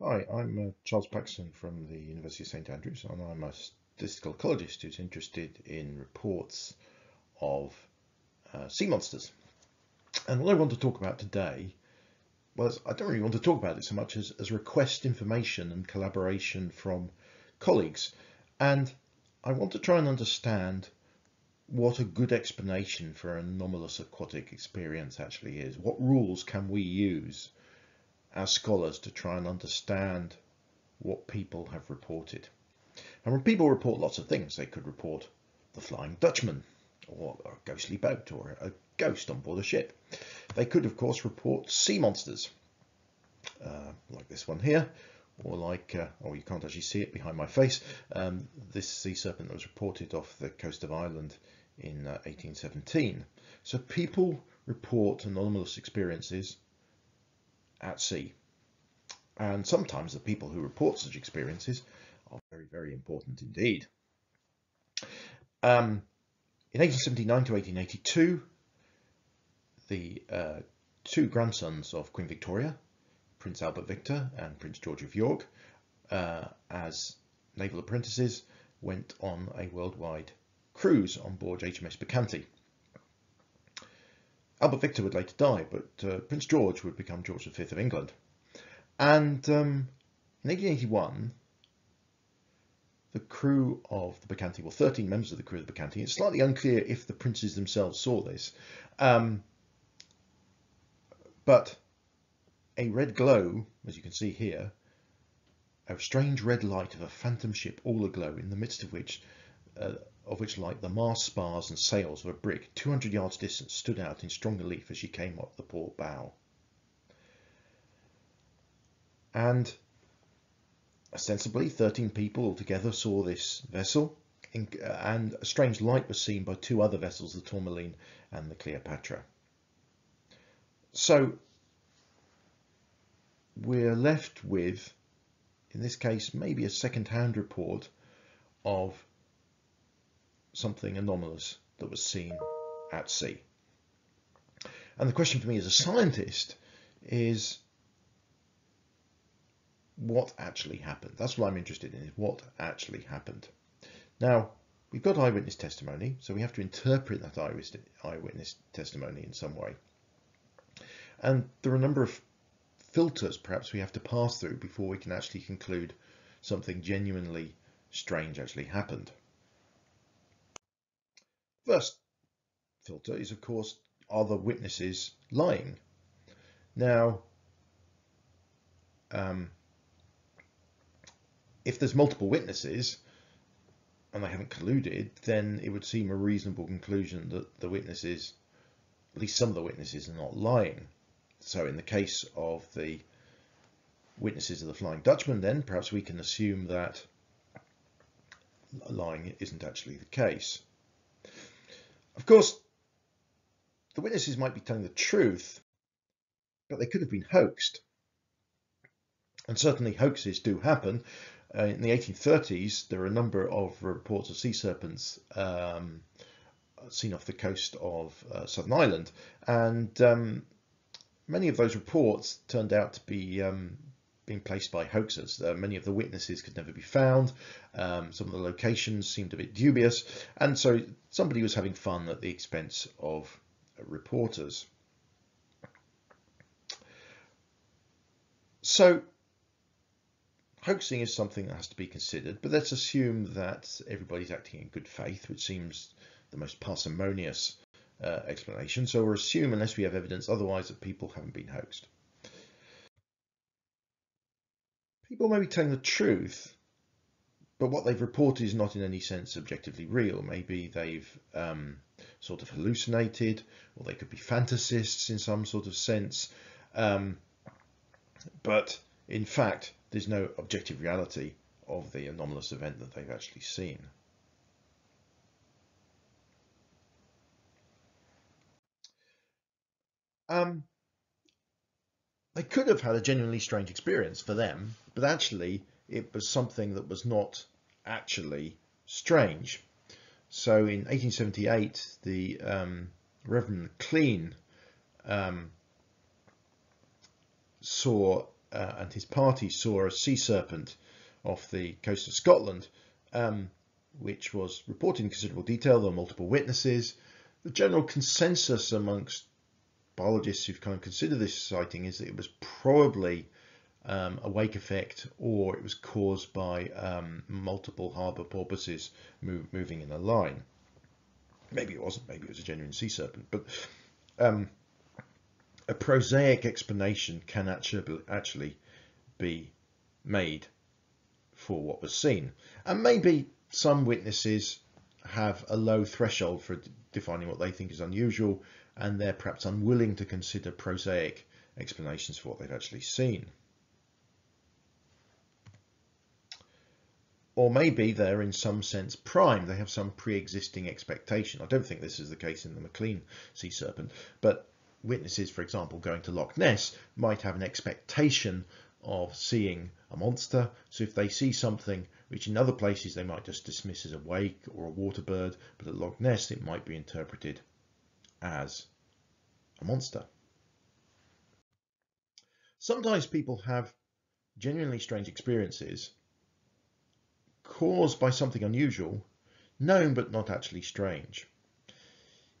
Hi, I'm uh, Charles Paxton from the University of St Andrews and I'm a statistical ecologist who's interested in reports of uh, sea monsters. And what I want to talk about today was, I don't really want to talk about it so much as, as request information and collaboration from colleagues. And I want to try and understand what a good explanation for anomalous aquatic experience actually is. What rules can we use as scholars to try and understand what people have reported? And when people report lots of things, they could report the Flying Dutchman, or a ghostly boat, or a ghost on board a ship. They could, of course, report sea monsters, uh, like this one here, or like, uh, oh, you can't actually see it behind my face, um, this sea serpent that was reported off the coast of Ireland in uh, 1817. So people report anomalous experiences at sea. And sometimes the people who report such experiences are very, very important indeed. Um, in 1879 to 1882, the uh, two grandsons of Queen Victoria, Prince Albert Victor and Prince George of York, uh, as naval apprentices, went on a worldwide cruise on board HMS Bacchante. Albert Victor would later die, but uh, Prince George would become George V of England. And um, in 1881, the crew of the Bacchante, well, 13 members of the crew of the Bacchante, it's slightly unclear if the princes themselves saw this, um, but a red glow, as you can see here, a strange red light of a phantom ship all aglow, in the midst of which, uh, of which light the mast spars and sails of a brig 200 yards distant stood out in strong relief as she came up the port bow. And ostensibly 13 people altogether saw this vessel uh, and a strange light was seen by two other vessels, the Tourmaline and the Cleopatra. So we're left with, in this case, maybe a second-hand report of something anomalous that was seen at sea. And the question for me as a scientist is what actually happened? That's what I'm interested in, is what actually happened. Now, we've got eyewitness testimony, so we have to interpret that eyewitness testimony in some way. And there are a number of filters perhaps we have to pass through before we can actually conclude something genuinely strange actually happened. First filter is, of course, are the witnesses lying? Now, um, if there's multiple witnesses and they haven't colluded, then it would seem a reasonable conclusion that the witnesses, at least some of the witnesses, are not lying. So in the case of the witnesses of the Flying Dutchman, then perhaps we can assume that lying isn't actually the case. Of course, the witnesses might be telling the truth, but they could have been hoaxed. And certainly hoaxes do happen. Uh, in the 1830s, there are a number of reports of sea serpents um, seen off the coast of uh, Southern Ireland, and um, many of those reports turned out to be um, being placed by hoaxers. Uh, many of the witnesses could never be found. Um, some of the locations seemed a bit dubious, and so somebody was having fun at the expense of reporters. So hoaxing is something that has to be considered, but let's assume that everybody's acting in good faith, which seems the most parsimonious uh, explanation. So we'll assume, unless we have evidence otherwise, that people haven't been hoaxed. People may be telling the truth, but what they've reported is not in any sense objectively real. Maybe they've um, sort of hallucinated, or they could be fantasists in some sort of sense. Um, but in fact, there's no objective reality of the anomalous event that they've actually seen. Um, they could have had a genuinely strange experience for them, but actually it was something that was not actually strange. So in 1878, the um, Reverend Maclean um, saw uh, and his party saw a sea serpent off the coast of Scotland, um, which was reported in considerable detail. There were multiple witnesses. The general consensus amongst biologists who've kind of considered this sighting is that it was probably um, a wake effect or it was caused by um, multiple harbour porpoises move, moving in a line. Maybe it wasn't, maybe it was a genuine sea serpent, but um, a prosaic explanation can actually, actually be made for what was seen. And maybe some witnesses have a low threshold for defining what they think is unusual, and they're perhaps unwilling to consider prosaic explanations for what they've actually seen. Or maybe they're in some sense primed, they have some pre-existing expectation. I don't think this is the case in the Maclean sea serpent, but witnesses, for example, going to Loch Ness might have an expectation of seeing a monster. So if they see something which in other places they might just dismiss as a wake or a water bird, but at Loch Ness it might be interpreted as a monster. Sometimes people have genuinely strange experiences caused by something unusual, known but not actually strange.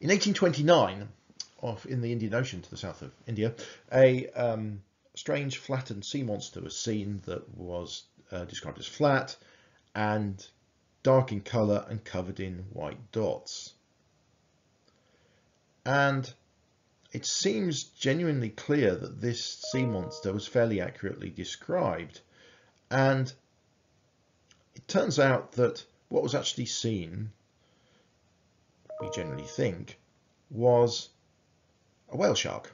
In 1829, off in the Indian Ocean to the south of India, a um, strange flattened sea monster was seen that was uh, described as flat and dark in colour and covered in white dots. And it seems genuinely clear that this sea monster was fairly accurately described. And it turns out that what was actually seen, we generally think, was a whale shark.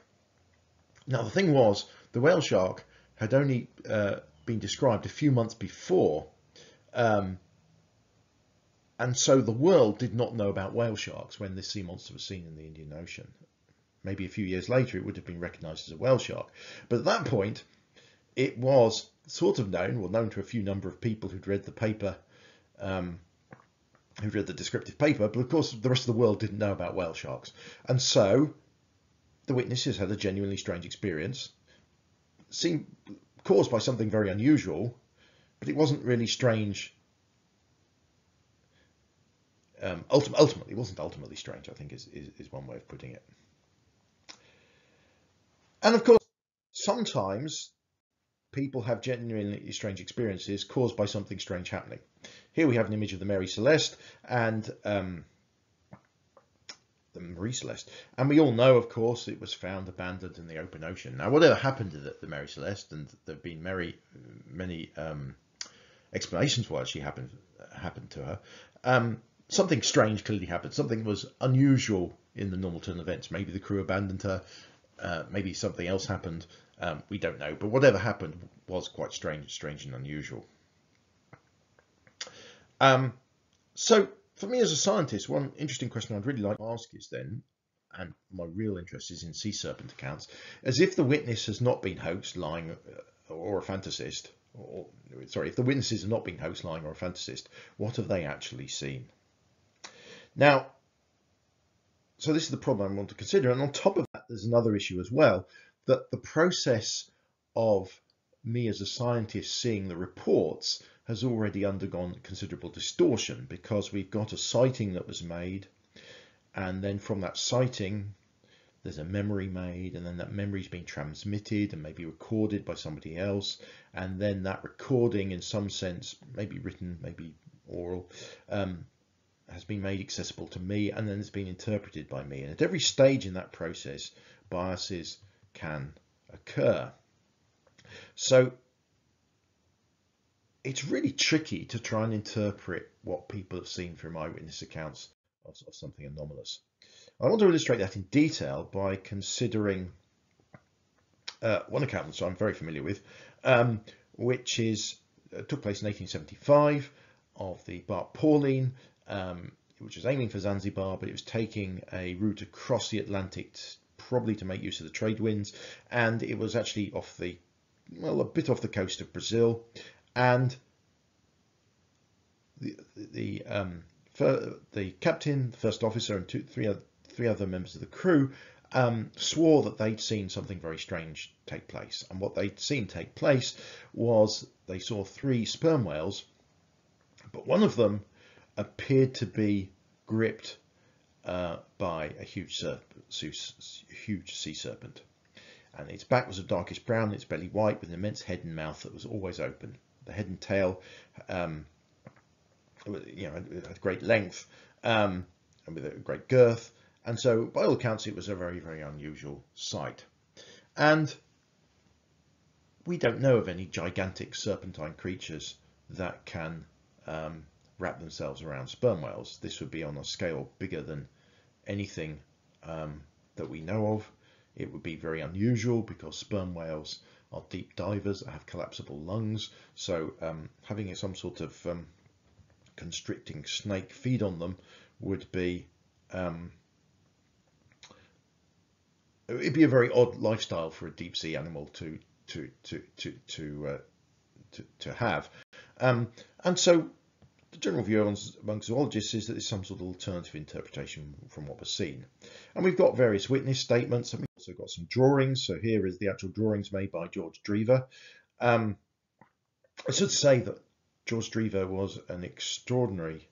Now, the thing was, the whale shark had only uh, been described a few months before, um, and so the world did not know about whale sharks when this sea monster was seen in the Indian Ocean. Maybe a few years later, it would have been recognized as a whale shark. But at that point, it was sort of known, well, known to a few number of people who'd read the paper, um, who'd read the descriptive paper, but of course the rest of the world didn't know about whale sharks. And so the witnesses had a genuinely strange experience, seemed caused by something very unusual, but it wasn't really strange. Um, ultimately, ultimately, it wasn't ultimately strange, I think is, is, is one way of putting it. And of course, sometimes people have genuinely strange experiences caused by something strange happening. Here we have an image of the Mary Celeste and um, the Marie Celeste. And we all know, of course, it was found abandoned in the open ocean. Now, whatever happened to the, the Mary Celeste, and there have been many, many um, explanations why she happened happened to her. Um, something strange clearly happened. Something was unusual in the normal turn events. Maybe the crew abandoned her. Uh, maybe something else happened. Um, we don't know, but whatever happened was quite strange, strange and unusual. Um, so for me as a scientist, one interesting question I'd really like to ask is then, and my real interest is in sea serpent accounts, as if the witness has not been hoaxed, lying, uh, or a fantasist, or sorry, if the witnesses have not been hoaxed, lying, or a fantasist, what have they actually seen? Now, so this is the problem I want to consider, and on top of that, there's another issue as well, that the process of me as a scientist seeing the reports has already undergone considerable distortion because we've got a sighting that was made. And then from that sighting there's a memory made and then that memory is being transmitted and maybe recorded by somebody else. And then that recording in some sense maybe written maybe oral um, has been made accessible to me and then it's been interpreted by me and at every stage in that process biases can occur so it's really tricky to try and interpret what people have seen from eyewitness accounts of, of something anomalous. I want to illustrate that in detail by considering uh, one account which I'm very familiar with, um, which is uh, took place in 1875 of the bark Pauline, um, which was aiming for Zanzibar, but it was taking a route across the Atlantic, probably to make use of the trade winds, and it was actually off the well, a bit off the coast of Brazil, and the the um, the captain, the first officer, and two, three, three other members of the crew um, swore that they'd seen something very strange take place. And what they'd seen take place was they saw three sperm whales, but one of them appeared to be gripped uh, by a huge, huge sea serpent. And its back was of darkish brown, its belly white, with an immense head and mouth that was always open. The head and tail, um, you know, had great length um, and with a great girth. And so, by all accounts, it was a very, very unusual sight. And we don't know of any gigantic serpentine creatures that can um, wrap themselves around sperm whales. This would be on a scale bigger than anything um, that we know of. It would be very unusual because sperm whales are deep divers that have collapsible lungs. So um, having some sort of um, constricting snake feed on them would be um, it'd be a very odd lifestyle for a deep sea animal to to to to to uh, to, to, have. Um, and so the general view among zoologists is that there's some sort of alternative interpretation from what was seen. And we've got various witness statements and we've also got some drawings. So here is the actual drawings made by George Drever. Um, I should say that George Drever was an extraordinary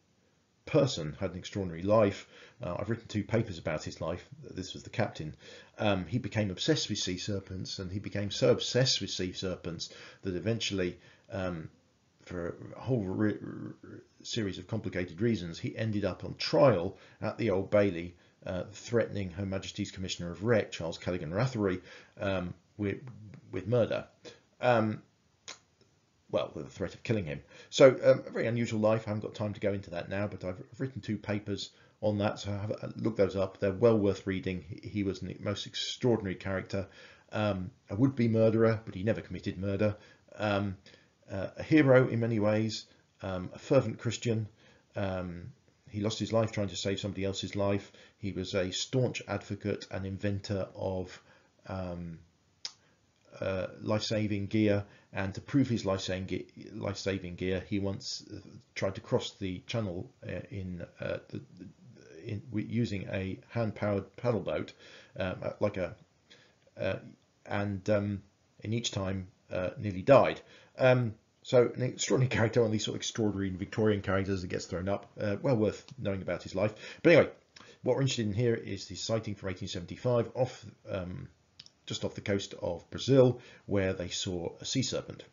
person, had an extraordinary life. Uh, I've written two papers about his life. This was the captain. Um, he became obsessed with sea serpents and he became so obsessed with sea serpents that eventually um, for a whole series of complicated reasons, he ended up on trial at the Old Bailey, uh, threatening Her Majesty's Commissioner of Wreck, Charles Callaghan Rothery, um, with, with murder. Um, well, with the threat of killing him. So um, a very unusual life. I haven't got time to go into that now, but I've written two papers on that, so have a, look those up. They're well worth reading. He, he was the most extraordinary character, um, a would-be murderer, but he never committed murder. Um, uh, a hero in many ways, um, a fervent Christian. Um, he lost his life trying to save somebody else's life. He was a staunch advocate and inventor of um, uh, life-saving gear. And to prove his life-saving gear, he once uh, tried to cross the channel uh, in, uh, the, in using a hand-powered paddle boat, um, uh, like a, and um, in each time nearly died. Um, so an extraordinary character, one of these sort of extraordinary Victorian characters that gets thrown up. Uh, well worth knowing about his life. But anyway, what we're interested in here is the sighting from 1875 off um, just off the coast of Brazil, where they saw a sea serpent,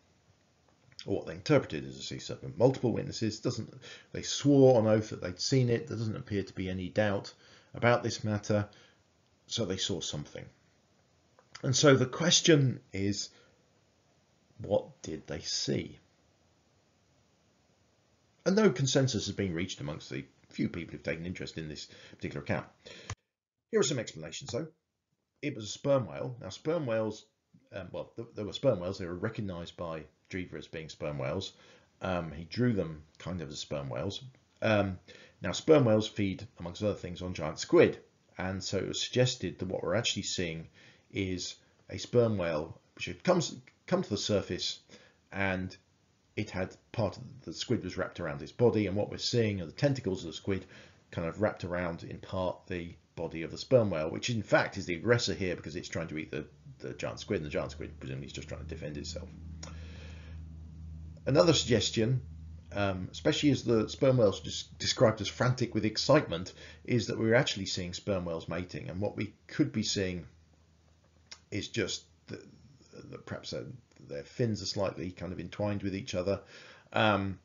or what they interpreted as a sea serpent. Multiple witnesses doesn't they swore on oath that they'd seen it. There doesn't appear to be any doubt about this matter, so they saw something. And so the question is what did they see? And no consensus has been reached amongst the few people who've taken interest in this particular account. Here are some explanations though. It was a sperm whale. Now sperm whales, um, well, there were sperm whales. They were recognised by Drever as being sperm whales. Um, he drew them kind of as sperm whales. Um, now sperm whales feed, amongst other things, on giant squid. And so it was suggested that what we're actually seeing is a sperm whale which had come, come to the surface and it had part of the squid was wrapped around its body and what we're seeing are the tentacles of the squid kind of wrapped around in part the body of the sperm whale which in fact is the aggressor here because it's trying to eat the, the giant squid and the giant squid presumably is just trying to defend itself. Another suggestion um, especially as the sperm whales just described as frantic with excitement, is that we're actually seeing sperm whales mating. And what we could be seeing is just the, the, perhaps their fins are slightly kind of entwined with each other. Um,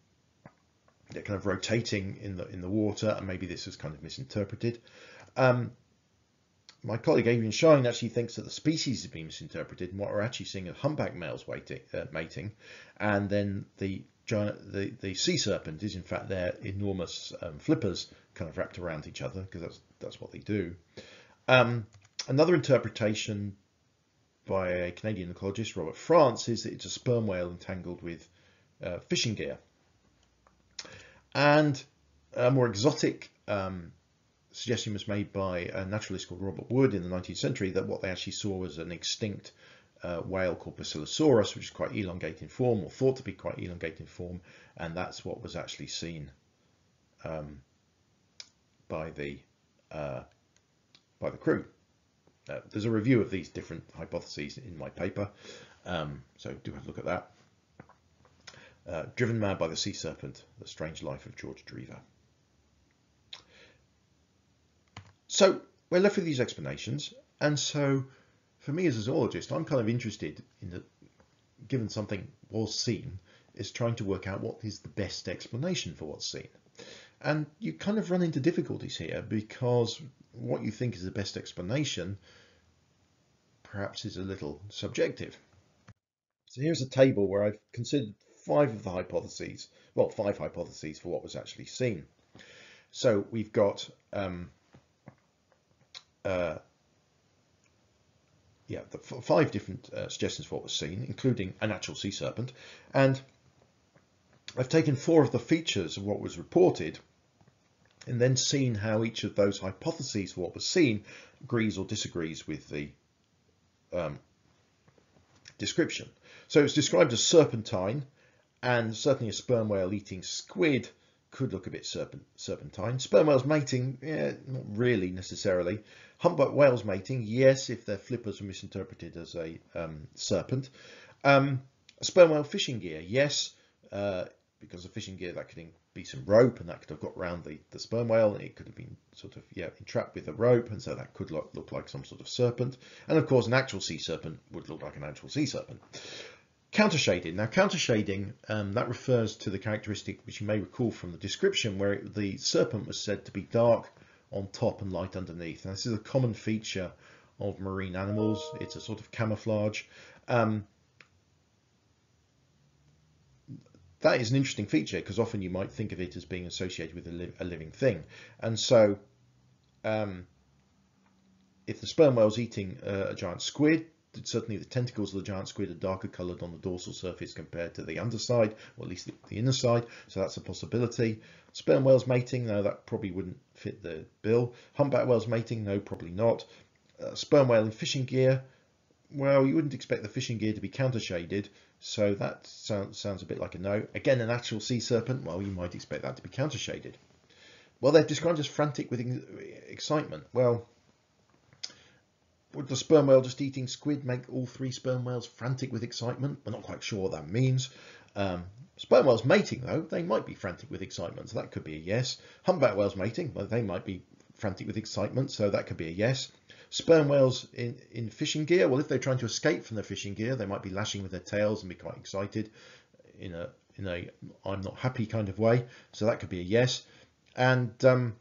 they're kind of rotating in the in the water, and maybe this is kind of misinterpreted. Um, my colleague Adrian Shine actually thinks that the species has been misinterpreted, and what we're actually seeing are humpback males waiting, uh, mating, and then the giant the the sea serpent is in fact their enormous um, flippers kind of wrapped around each other because that's that's what they do. Um, another interpretation by a Canadian ecologist, Robert France, is that it's a sperm whale entangled with uh, fishing gear. And a more exotic um, suggestion was made by a naturalist called Robert Wood in the 19th century that what they actually saw was an extinct uh, whale called Basilosaurus, which is quite elongate in form, or thought to be quite elongate in form, and that's what was actually seen um, by the uh, by the crew. Uh, there's a review of these different hypotheses in my paper, um, so do have a look at that. Uh, Driven Mad by the Sea Serpent, The Strange Life of George Drever. So we're left with these explanations, and so for me as a zoologist, I'm kind of interested in the, given something was seen, is trying to work out what is the best explanation for what's seen. And you kind of run into difficulties here because what you think is the best explanation perhaps is a little subjective. So here's a table where I've considered five of the hypotheses, well, five hypotheses for what was actually seen. So we've got, um, uh, yeah, the five different uh, suggestions for what was seen, including a natural sea serpent. And I've taken four of the features of what was reported and then seen how each of those hypotheses what was seen agrees or disagrees with the um, description. So it's described as serpentine, and certainly a sperm whale eating squid could look a bit serpent, serpentine. Sperm whales mating, yeah, not really necessarily. Humpback whales mating, yes, if their flippers were misinterpreted as a um, serpent. Um, sperm whale fishing gear, yes, uh, because the fishing gear that could be some rope and that could have got around the, the sperm whale and it could have been sort of yeah entrapped with a rope and so that could look, look like some sort of serpent. And of course an actual sea serpent would look like an actual sea serpent. Counter shading now counter shading um, that refers to the characteristic which you may recall from the description where it, the serpent was said to be dark on top and light underneath. And this is a common feature of marine animals. It's a sort of camouflage. Um, that is an interesting feature because often you might think of it as being associated with a, li a living thing. And so um, if the sperm whale's eating uh, a giant squid, certainly the tentacles of the giant squid are darker coloured on the dorsal surface compared to the underside, or at least the, the inner side, so that's a possibility. Sperm whales mating, no, that probably wouldn't fit the bill. Humpback whales mating, no, probably not. Uh, sperm whale in fishing gear, well, you wouldn't expect the fishing gear to be counter-shaded, so that sounds, sounds a bit like a no. Again, an actual sea serpent, well, you might expect that to be counter-shaded. Well, they're described as frantic with excitement. Well, would the sperm whale just eating squid make all three sperm whales frantic with excitement? We're not quite sure what that means. Um, sperm whales mating, though, they might be frantic with excitement, so that could be a yes. Humpback whales mating, well, they might be frantic with excitement, so that could be a yes. Sperm whales in, in fishing gear, well, if they're trying to escape from their fishing gear, they might be lashing with their tails and be quite excited in a in a I'm not happy kind of way. So that could be a yes. And um,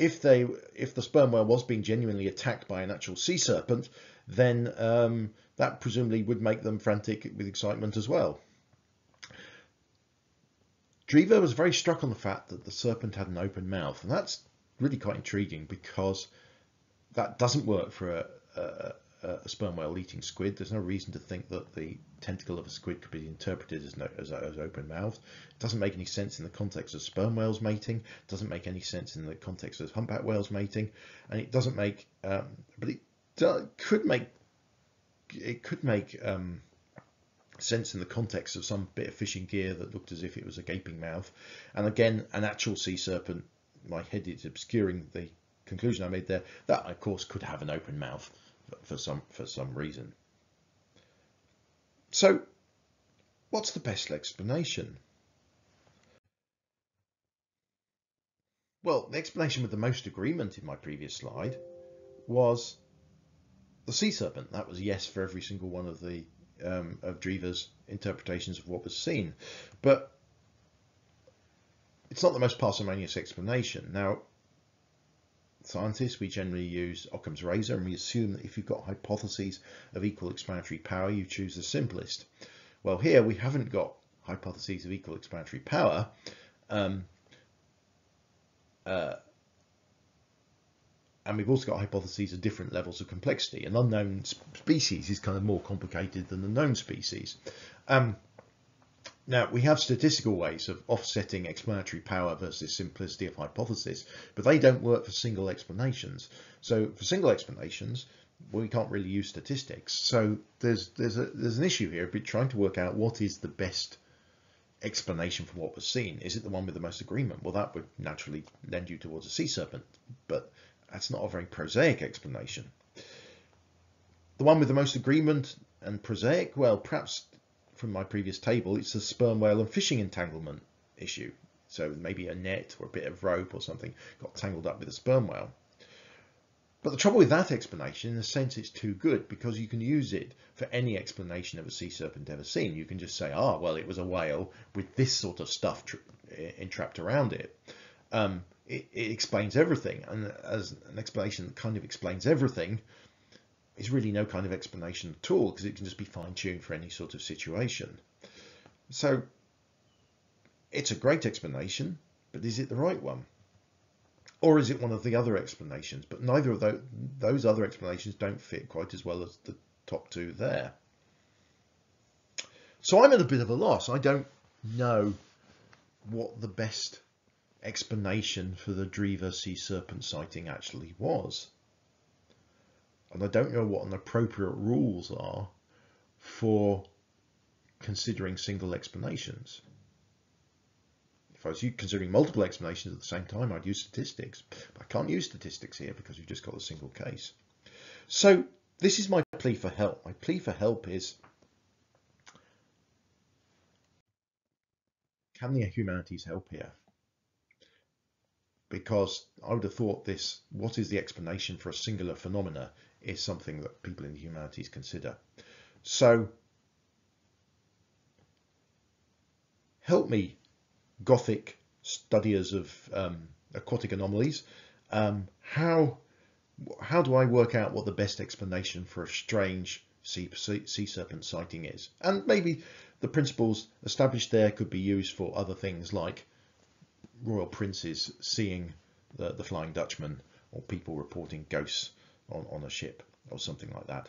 if they if the sperm whale was being genuinely attacked by an actual sea serpent, then um, that presumably would make them frantic with excitement as well. Drever was very struck on the fact that the serpent had an open mouth, and that's really quite intriguing because that doesn't work for a, a, a, sperm whale eating squid. There's no reason to think that the tentacle of a squid could be interpreted as, no, as, as open mouthed. It doesn't make any sense in the context of sperm whales mating. It doesn't make any sense in the context of humpback whales mating, and it doesn't make. Um, but it do, could make. It could make um, sense in the context of some bit of fishing gear that looked as if it was a gaping mouth, and again, an actual sea serpent. My head is obscuring the conclusion I made there, that of course could have an open mouth for some, for some reason. So what's the best explanation? Well, the explanation with the most agreement in my previous slide was the sea serpent. That was yes for every single one of the um, of Drever's interpretations of what was seen. But it's not the most parsimonious explanation. Now, scientists, we generally use Occam's razor and we assume that if you've got hypotheses of equal explanatory power, you choose the simplest. Well, here we haven't got hypotheses of equal explanatory power. Um, uh, and we've also got hypotheses of different levels of complexity. An unknown species is kind of more complicated than the known species. Um, now, we have statistical ways of offsetting explanatory power versus simplicity of hypothesis, but they don't work for single explanations. So for single explanations, we can't really use statistics. So there's there's a there's an issue here, but trying to work out what is the best explanation for what was seen. Is it the one with the most agreement? Well, that would naturally lend you towards a sea serpent, but That's not a very prosaic explanation. The one with the most agreement and prosaic, well, perhaps from my previous table, it's the sperm whale and fishing entanglement issue. So maybe a net or a bit of rope or something got tangled up with a sperm whale. But the trouble with that explanation, in a sense, it's too good because you can use it for any explanation of a sea serpent ever seen. You can just say, ah, well, it was a whale with this sort of stuff entrapped around it. Um, it, it explains everything. And as an explanation that kind of explains everything, is really no kind of explanation at all because it can just be fine-tuned for any sort of situation. So it's a great explanation, but is it the right one? Or is it one of the other explanations? But neither of those, those other explanations don't fit quite as well as the top two there. So I'm at a bit of a loss. I don't know what the best explanation for the Drever sea serpent sighting actually was. And I don't know what an appropriate rules are for considering single explanations. If I was considering multiple explanations at the same time, I'd use statistics. But I can't use statistics here because we've just got a single case. So this is my plea for help. My plea for help is, can the humanities help here? Because I would have thought this, what is the explanation for a singular phenomena is something that people in the humanities consider. So help me, Gothic studiers of um, aquatic anomalies. Um, how how do I work out what the best explanation for a strange sea, sea, serpent sighting is? And maybe the principles established there could be used for other things like royal princes seeing the, the Flying Dutchman or people reporting ghosts on, on a ship or something like that.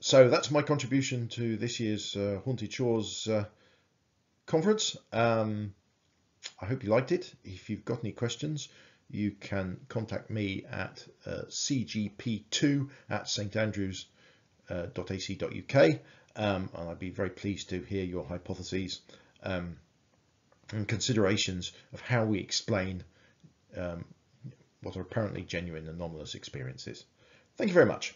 So that's my contribution to this year's uh, Haunted Shores uh, conference. Um, I hope you liked it. If you've got any questions, you can contact me at uh, cgp2 at standrews.ac.uk uh, um, and I'd be very pleased to hear your hypotheses um, and considerations of how we explain um, what are apparently genuine anomalous experiences. Thank you very much.